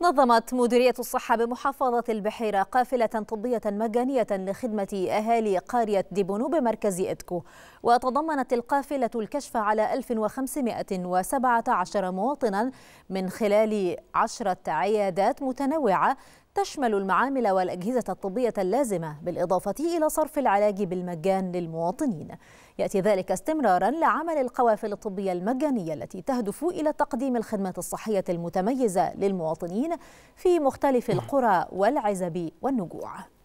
نظمت مديرية الصحة بمحافظة البحيرة قافلة طبية مجانية لخدمة أهالي قرية ديبونو بمركز إدكو. وتضمنت القافلة الكشف على 1517 مواطنا من خلال عشرة عيادات متنوعة تشمل المعامل والأجهزة الطبية اللازمة بالإضافة إلى صرف العلاج بالمجان للمواطنين. يأتي ذلك استمرارا لعمل القوافل الطبية المجانية التي تهدف إلى تقديم الخدمات الصحية المتميزة للمواطنين في مختلف القرى والعزب والنجوع.